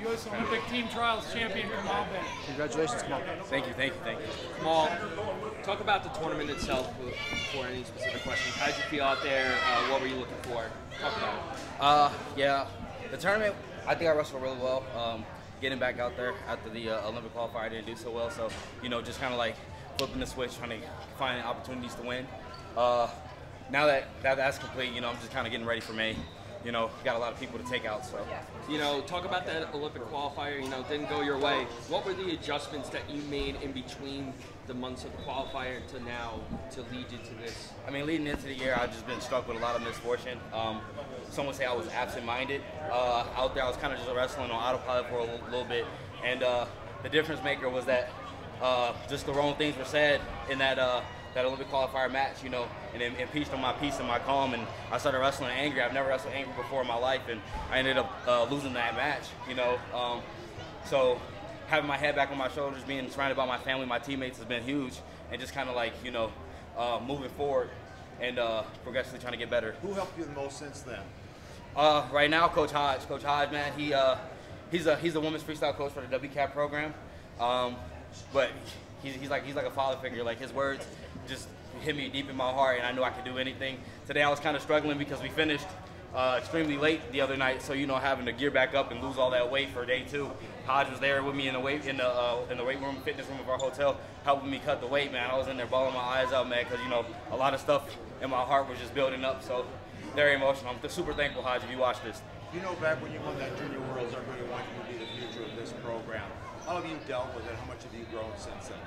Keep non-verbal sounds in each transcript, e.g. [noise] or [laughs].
U.S. Olympic Team Trials champion Kamal Bey. Congratulations, Kamal. Thank you, thank you, thank you. Kamal, talk about the tournament itself before any specific questions. How did you feel out there? Uh, what were you looking for? Talk about it. Uh, yeah, the tournament, I think I wrestled really well. Um, getting back out there after the uh, Olympic qualifier, I didn't do so well. So, you know, just kind of like flipping the switch, trying to find opportunities to win. Uh, now that, that that's complete, you know, I'm just kind of getting ready for May. You know, got a lot of people to take out, so. You know, talk about that Olympic qualifier. You know, didn't go your way. What were the adjustments that you made in between the months of the qualifier to now to lead you to this? I mean, leading into the year, I've just been struck with a lot of misfortune. Um, some would say I was absent-minded. Uh, out there, I was kind of just wrestling on autopilot for a little, little bit, and uh, the difference maker was that uh, just the wrong things were said in that uh, that Olympic qualifier match, you know, and it impeached on my peace and my calm, and I started wrestling angry. I've never wrestled angry before in my life, and I ended up uh, losing that match, you know. Um, so having my head back on my shoulders, being surrounded by my family, my teammates has been huge, and just kind of like, you know, uh, moving forward and uh, progressively trying to get better. Who helped you the most since then? Uh, right now, Coach Hodge. Coach Hodge, man, he uh, he's a he's a women's freestyle coach for the WCAP program, um, but he's, he's like he's like a father figure. Like his words just hit me deep in my heart, and I knew I could do anything. Today, I was kind of struggling because we finished uh, extremely late the other night, so you know having to gear back up and lose all that weight for day two. Hodge was there with me in the weight in the uh, in the weight room, fitness room of our hotel, helping me cut the weight. Man, I was in there bawling my eyes out, man, because you know a lot of stuff in my heart was just building up. So very emotional. I'm super thankful, Hodge, if you watch this. You know, back when you won that Junior Worlds, everybody wanted you to be the future of this program. How have you dealt with it? How much have you grown since then?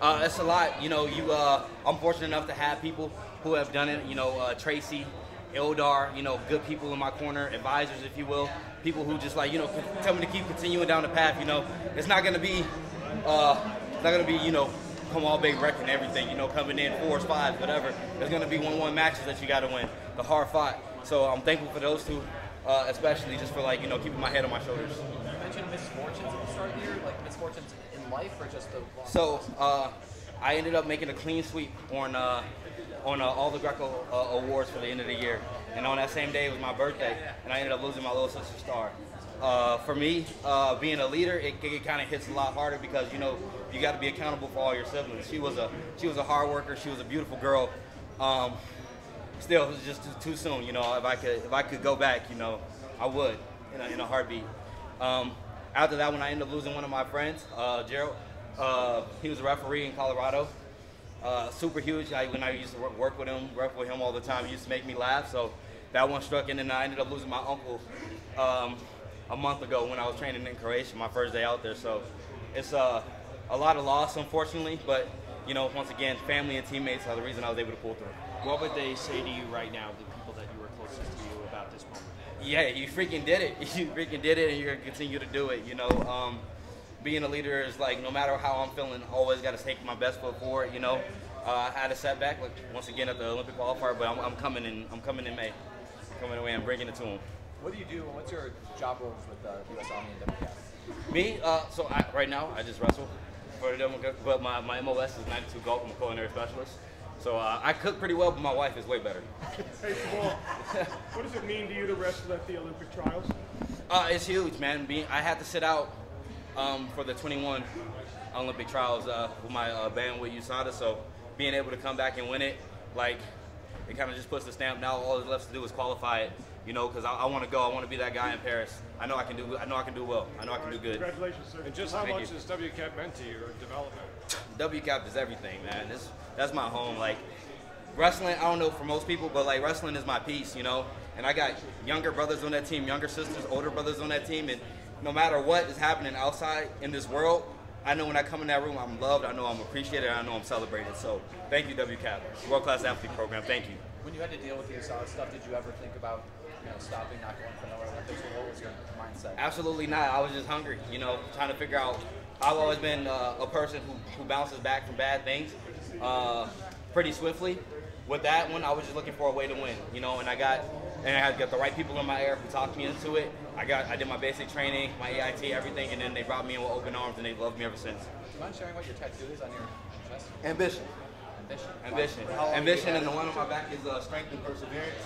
Uh, it's a lot. You know, you. Uh, I'm fortunate enough to have people who have done it. You know, uh, Tracy, Eldar. You know, good people in my corner, advisors, if you will. People who just like you know tell me to keep continuing down the path. You know, it's not gonna be. Uh, it's not gonna be you know Kamal Bey wrecking everything, you know, coming in fours, fives, whatever. There's going to be one-one matches that you got to win, the hard fought. So I'm thankful for those two, uh, especially just for like you know keeping my head on my shoulders. You mentioned misfortunes at the start of the year, like misfortunes in life or just the. So uh, I ended up making a clean sweep on uh, on uh, all the Greco uh, awards for the end of the year, and on that same day it was my birthday, and I ended up losing my little sister Star. Uh, for me, uh, being a leader, it, it kind of hits a lot harder because you know you got to be accountable for all your siblings. She was a she was a hard worker. She was a beautiful girl. Um, still, it was just too, too, soon. You know, if I could if I could go back, you know, I would in a, in a heartbeat. Um, after that, when I ended up losing one of my friends, uh, Gerald, uh, he was a referee in Colorado. Uh, super huge. I, when I used to work with him, work with him all the time, he used to make me laugh. So that one struck, in, and then I ended up losing my uncle. Um, a month ago when I was training in Croatia, my first day out there. So it's uh, a lot of loss, unfortunately, but you know, once again, family and teammates are the reason I was able to pull through. What would they say to you right now, the people that you were closest to you, about this moment? Yeah, you freaking did it. [laughs] You freaking did it, and you're gonna continue to do it. You know, um, being a leader is like no matter how I'm feeling, always got to take my best foot forward. You know, uh, I had a setback, like once again at the Olympic qualifier, but I'm, I'm coming in. I'm coming in May. I'm coming away. I'm bringing it to them. What do you do? What's your job roles with uh, the U.S. Army and WCAP? Me, uh, so I, right now I just wrestle for the WCAP, but my, my MOS is 92 golf. I'm a culinary specialist. So uh, I cook pretty well, but my wife is way better. hey, Paul, what does it mean to you to wrestle at the Olympic trials? Uh, it's huge, man. Being, I had to sit out um, for the 21 Olympic trials uh, with my uh, band with USADA, so being able to come back and win it, like, it kind of just puts the stamp. Now all that's left to do is qualify it you know, because I, I want to go. I want to be that guy in Paris. I know I can do. I know I can do well. I know I can do good. Congratulations, sir. And just how Thank much you. has WCAP meant to your development? [laughs] WCAP is everything, man. This, that's my home. Like wrestling, I don't know for most people, but like wrestling is my peace, you know. And I got younger brothers on that team, younger sisters, older brothers on that team, and no matter what is happening outside in this world, I know when I come in that room, I'm loved. I know I'm appreciated. I know I'm celebrated. So thank you, WCAP, World Class Athlete Program. Thank you. When you had to deal with the USADA stuff, did you ever think about you know, stopping, not going for another Olympics? Or what was your mindset? Absolutely not. I was just hungry, you know, trying to figure out. I've always been uh, a person who, who bounces back from bad things uh, pretty swiftly. With that one, I was just looking for a way to win, you know, and I got and I had got the right people in my ear who talked me into it. I got I did my basic training, my EIT, everything, and then they brought me in with open arms, and they've loved me ever since. Do you mind sharing what your tattoo is on your chest? Ambition, Ambition. ambition, ambition, and the one on my back is uh, strength and perseverance.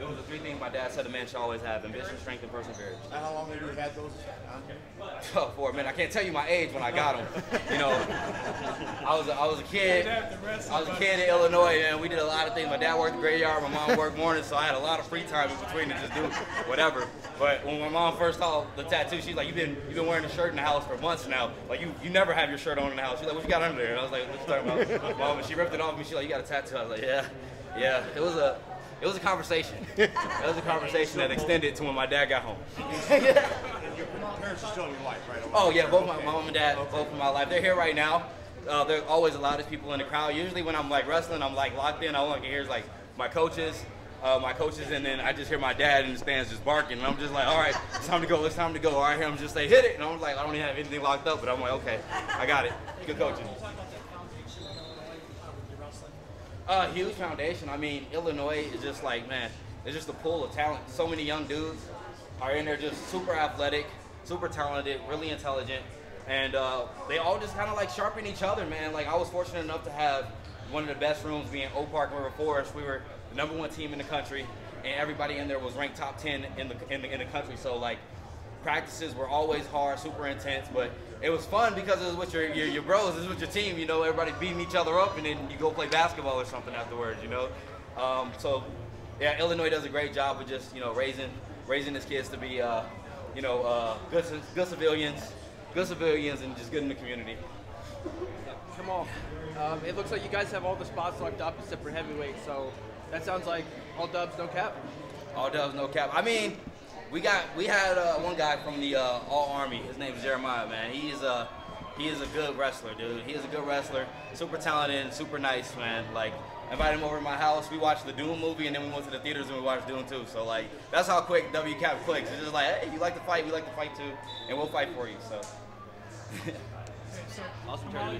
It was the three things my dad said a man should always have: ambition, strength, and perseverance. And how long have you had those on? [laughs] Oh, for a minute, I can't tell you my age when I got them. You know, I was a, I was a kid. I was a kid in Illinois, and we did a lot of things. My dad worked the graveyard, my mom worked mornings, so I had a lot of free time in between to just do whatever. But when my mom first saw the tattoo, she's like, "You've been you've been wearing a shirt in the house for months now. Like you you never have your shirt on in the house." She's like, "What you got under there?" And I was like, "What you talking about, mom?" And she ripped it off me. She's like, "You got a tattoo?" I was like, "Yeah, yeah." It was a it was a conversation. [laughs] It was a conversation that extended to when my dad got home. [laughs] Your parents are still in your life, right? Oh yeah, both my, my mom and dad, both in my life. They're here right now. Uh, there are always the loudest people in the crowd. Usually when I'm like wrestling, I'm like locked in. All I can hear is like my coaches, uh, my coaches, and then I just hear my dad in the stands just barking, and I'm just like, all right, it's time to go. It's time to go. All right, I hear him just say, hit it, and I'm like, I don't even have anything locked up, but I'm like, okay, I got it. Good coaching. Uh, huge foundation. I mean, Illinois is just like, man, it's just a pool of talent. So many young dudes are in there just super athletic, super talented, really intelligent, and uh, they all just kind of like sharpen each other, man. Like I was fortunate enough to have one of the best rooms being Oak Park River Forest. We were the number one team in the country, and everybody in there was ranked top 10 in the, in the, in the country. So like practices were always hard, super intense, but it was fun because it was with your, your, your bros, it was with your team, you know, everybody beating each other up and then you go play basketball or something afterwards, you know. Um, so yeah, Illinois does a great job of just, you know, raising raising its kids to be, uh, you know, uh, good, good civilians, good civilians and just good in the community. Come on. Um, it looks like you guys have all the spots locked up except for heavyweight, so that sounds like all dubs, no cap. All dubs, no cap. I mean, we got we had uh, one guy from the uh, All Army. His name is Jeremiah. Man, he is a he is a good wrestler, dude. He is a good wrestler, super talented, and super nice, man. Like, I invited him over to my house. We watched the Dune movie, and then we went to the theaters and we watched Dune too. So like, that's how quick W Cap clicks. It's just like, hey, you like to fight, we like to fight too, and we'll fight for you. So. [laughs] Awesome, Jamal,